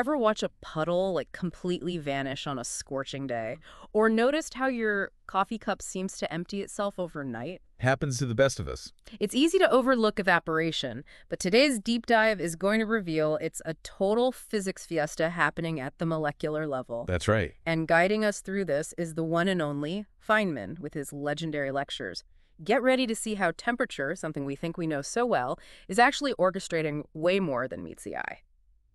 Ever watch a puddle like completely vanish on a scorching day? Or noticed how your coffee cup seems to empty itself overnight? Happens to the best of us. It's easy to overlook evaporation, but today's deep dive is going to reveal it's a total physics fiesta happening at the molecular level. That's right. And guiding us through this is the one and only Feynman with his legendary lectures. Get ready to see how temperature, something we think we know so well, is actually orchestrating way more than meets the eye.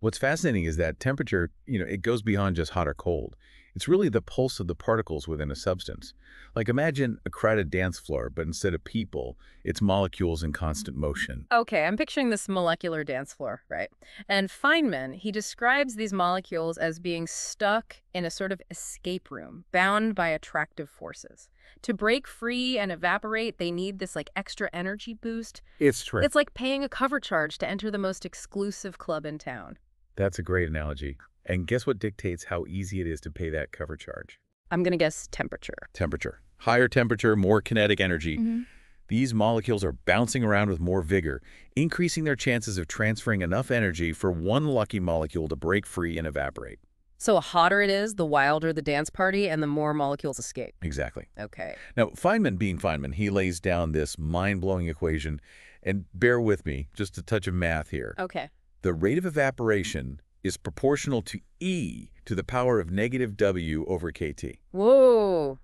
What's fascinating is that temperature, you know, it goes beyond just hot or cold. It's really the pulse of the particles within a substance. Like imagine a crowded dance floor, but instead of people, it's molecules in constant motion. Okay, I'm picturing this molecular dance floor, right? And Feynman, he describes these molecules as being stuck in a sort of escape room, bound by attractive forces. To break free and evaporate, they need this like extra energy boost. It's true. It's like paying a cover charge to enter the most exclusive club in town. That's a great analogy. And guess what dictates how easy it is to pay that cover charge? I'm going to guess temperature. Temperature. Higher temperature, more kinetic energy. Mm-hmm. These molecules are bouncing around with more vigor, increasing their chances of transferring enough energy for one lucky molecule to break free and evaporate. So the hotter it is, the wilder the dance party and the more molecules escape. Exactly. Okay. Now, Feynman being Feynman, he lays down this mind-blowing equation, and bear with me, just a touch of math here. Okay. The rate of evaporation is proportional to E to the power of negative W over KT. Whoa.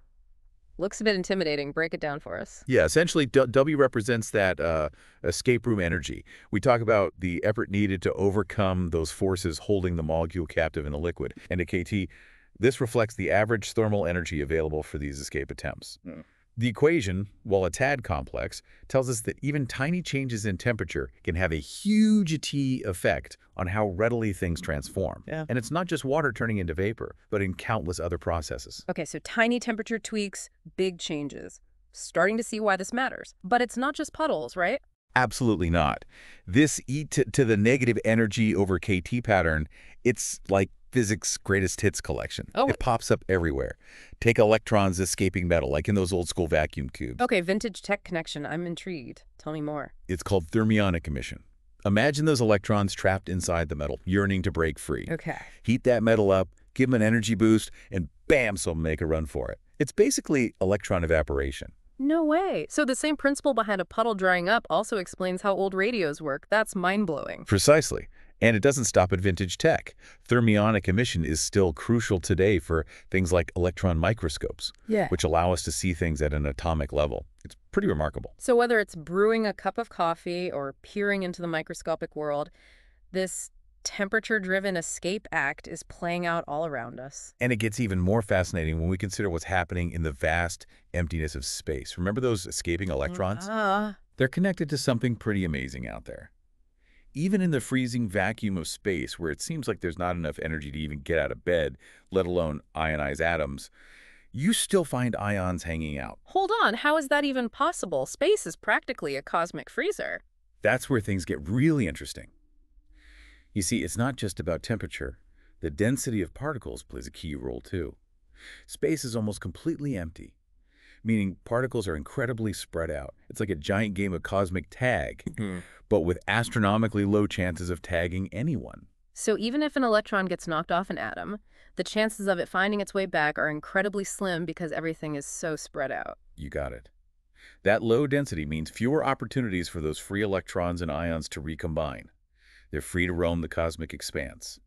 Looks a bit intimidating. Break it down for us. Yeah, essentially D W represents that uh, escape room energy. We talk about the effort needed to overcome those forces holding the molecule captive in a liquid. And at KT, this reflects the average thermal energy available for these escape attempts. Hmm. The equation, while a tad complex, tells us that even tiny changes in temperature can have a huge T effect on how readily things transform. Yeah. And it's not just water turning into vapor, but in countless other processes. Okay, so tiny temperature tweaks, big changes. Starting to see why this matters. But it's not just puddles, right? Absolutely not. This E to, to the negative energy over KT pattern, it's like physics' greatest hits collection. Oh. It pops up everywhere. Take electrons escaping metal, like in those old school vacuum tubes. Okay, vintage tech connection. I'm intrigued. Tell me more. It's called thermionic emission. Imagine those electrons trapped inside the metal, yearning to break free. Okay. Heat that metal up, give them an energy boost, and bam, so make a run for it. It's basically electron evaporation. No way. So the same principle behind a puddle drying up also explains how old radios work. That's mind-blowing. Precisely. And it doesn't stop at vintage tech. Thermionic emission is still crucial today for things like electron microscopes, Yeah. which allow us to see things at an atomic level. It's pretty remarkable. So whether it's brewing a cup of coffee or peering into the microscopic world, this temperature-driven escape act is playing out all around us. And it gets even more fascinating when we consider what's happening in the vast emptiness of space. Remember those escaping electrons? Ah. They're connected to something pretty amazing out there. Even in the freezing vacuum of space, where it seems like there's not enough energy to even get out of bed, let alone ionize atoms, you still find ions hanging out. Hold on, how is that even possible? Space is practically a cosmic freezer. That's where things get really interesting. You see, it's not just about temperature. The density of particles plays a key role too. Space is almost completely empty, meaning particles are incredibly spread out. It's like a giant game of cosmic tag, mm-hmm. but with astronomically low chances of tagging anyone. So even if an electron gets knocked off an atom, the chances of it finding its way back are incredibly slim because everything is so spread out. You got it. That low density means fewer opportunities for those free electrons and ions to recombine. They're free to roam the cosmic expanse.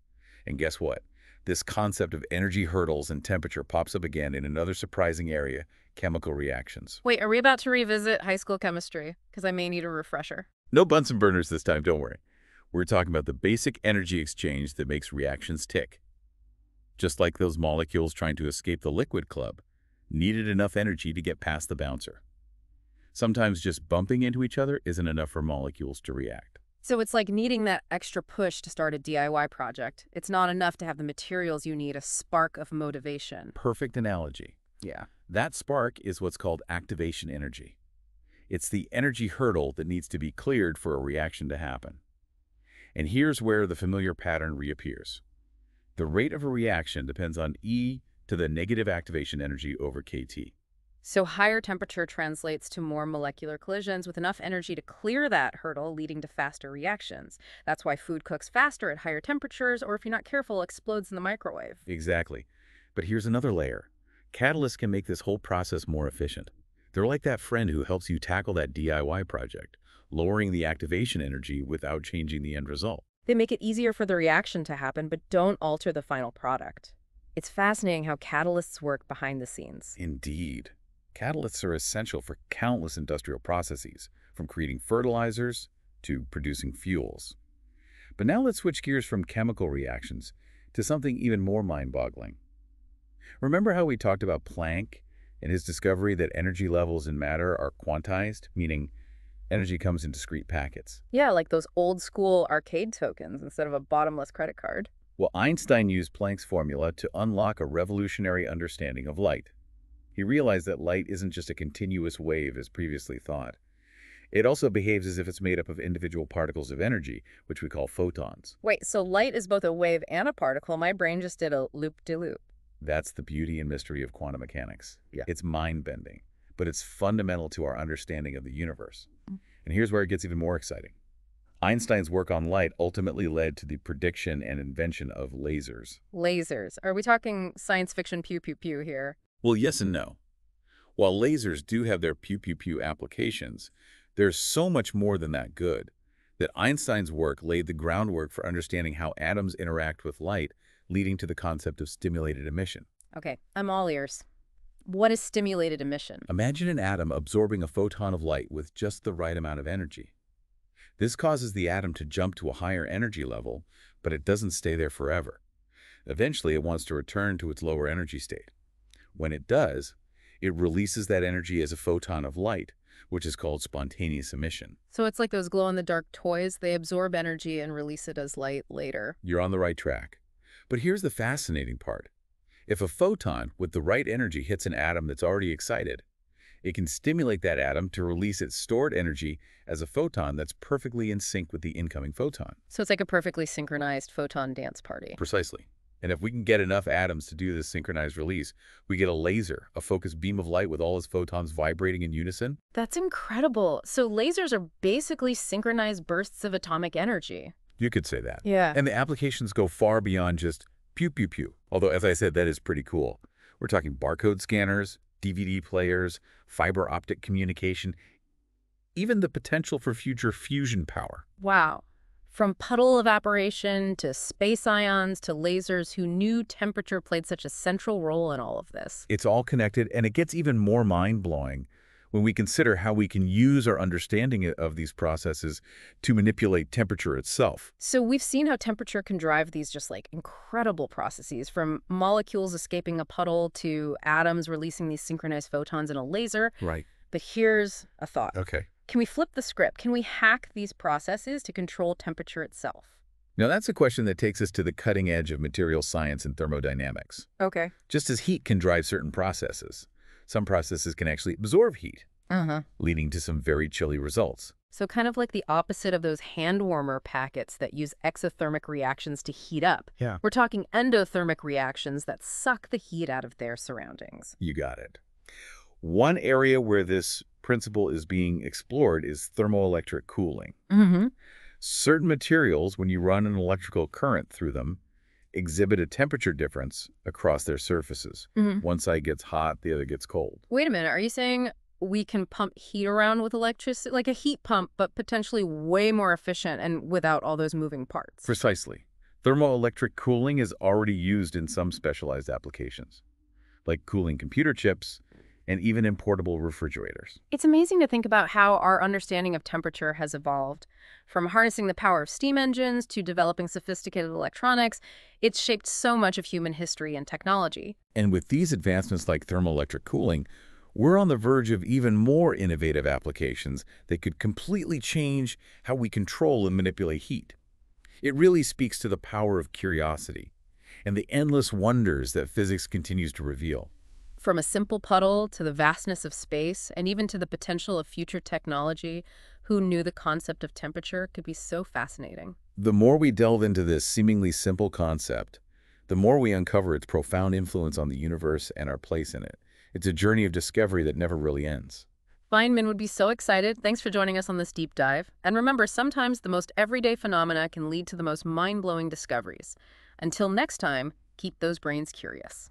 And guess what? This concept of energy hurdles and temperature pops up again in another surprising area, chemical reactions. Wait, are we about to revisit high school chemistry? Because I may need a refresher. No Bunsen burners this time, don't worry. We're talking about the basic energy exchange that makes reactions tick. Just like those molecules trying to escape the liquid club, needed enough energy to get past the bouncer. Sometimes just bumping into each other isn't enough for molecules to react. So it's like needing that extra push to start a DIY project. It's not enough to have the materials you need, a spark of motivation. Perfect analogy. Yeah. That spark is what's called activation energy. It's the energy hurdle that needs to be cleared for a reaction to happen. And here's where the familiar pattern reappears. The rate of a reaction depends on E to the negative activation energy over KT. So higher temperature translates to more molecular collisions with enough energy to clear that hurdle, leading to faster reactions. That's why food cooks faster at higher temperatures, or if you're not careful, explodes in the microwave. Exactly. But here's another layer. Catalysts can make this whole process more efficient. They're like that friend who helps you tackle that DIY project, lowering the activation energy without changing the end result. They make it easier for the reaction to happen, but don't alter the final product. It's fascinating how catalysts work behind the scenes. Indeed. Catalysts are essential for countless industrial processes, from creating fertilizers to producing fuels. But now let's switch gears from chemical reactions to something even more mind-boggling. Remember how we talked about Planck and his discovery that energy levels in matter are quantized, meaning energy comes in discrete packets? Yeah, like those old school arcade tokens instead of a bottomless credit card. Well, Einstein used Planck's formula to unlock a revolutionary understanding of light. He realized that light isn't just a continuous wave as previously thought. It also behaves as if it's made up of individual particles of energy, which we call photons. Wait, so light is both a wave and a particle. My brain just did a loop-de-loop. That's the beauty and mystery of quantum mechanics. Yeah. It's mind-bending, but it's fundamental to our understanding of the universe. Mm. And here's where it gets even more exciting. Einstein's work on light ultimately led to the prediction and invention of lasers. Lasers. Are we talking science fiction pew-pew-pew here? Well, yes and no. While lasers do have their pew-pew-pew applications, there's so much more than that good that Einstein's work laid the groundwork for understanding how atoms interact with light, leading to the concept of stimulated emission. Okay, I'm all ears. What is stimulated emission? Imagine an atom absorbing a photon of light with just the right amount of energy. This causes the atom to jump to a higher energy level, but it doesn't stay there forever. Eventually, it wants to return to its lower energy state. When it does, it releases that energy as a photon of light, which is called spontaneous emission. So it's like those glow-in-the-dark toys. They absorb energy and release it as light later. You're on the right track. But here's the fascinating part. If a photon with the right energy hits an atom that's already excited, it can stimulate that atom to release its stored energy as a photon that's perfectly in sync with the incoming photon. So it's like a perfectly synchronized photon dance party. Precisely. And if we can get enough atoms to do this synchronized release, we get a laser, a focused beam of light with all its photons vibrating in unison. That's incredible. So lasers are basically synchronized bursts of atomic energy. You could say that. Yeah. And the applications go far beyond just pew pew pew. Although, as I said, that is pretty cool. We're talking barcode scanners, DVD players, fiber optic communication, even the potential for future fusion power. Wow. From puddle evaporation to space ions to lasers, who knew temperature played such a central role in all of this? It's all connected, and it gets even more mind-blowing when we consider how we can use our understanding of these processes to manipulate temperature itself. So we've seen how temperature can drive these just like incredible processes, from molecules escaping a puddle to atoms releasing these synchronized photons in a laser. Right. But here's a thought. Okay. Can we flip the script? Can we hack these processes to control temperature itself? Now that's a question that takes us to the cutting edge of material science and thermodynamics. Okay. Just as heat can drive certain processes, some processes can actually absorb heat, Uh-huh. leading to some very chilly results. So kind of like the opposite of those hand warmer packets that use exothermic reactions to heat up. Yeah. We're talking endothermic reactions that suck the heat out of their surroundings. You got it. One area where this principle is being explored is thermoelectric cooling. Mm-hmm. Certain materials, when you run an electrical current through them, exhibit a temperature difference across their surfaces. Mhm. One side gets hot, the other gets cold. Wait a minute. Are you saying we can pump heat around with electricity? Like a heat pump, but potentially way more efficient and without all those moving parts? Precisely. Thermoelectric cooling is already used in some specialized applications, like cooling computer chips and even in portable refrigerators. It's amazing to think about how our understanding of temperature has evolved. From harnessing the power of steam engines to developing sophisticated electronics, it's shaped so much of human history and technology. And with these advancements like thermoelectric cooling, we're on the verge of even more innovative applications that could completely change how we control and manipulate heat. It really speaks to the power of curiosity and the endless wonders that physics continues to reveal. From a simple puddle to the vastness of space, and even to the potential of future technology, who knew the concept of temperature could be so fascinating. The more we delve into this seemingly simple concept, the more we uncover its profound influence on the universe and our place in it. It's a journey of discovery that never really ends. Feynman would be so excited. Thanks for joining us on this deep dive. And remember, sometimes the most everyday phenomena can lead to the most mind-blowing discoveries. Until next time, keep those brains curious.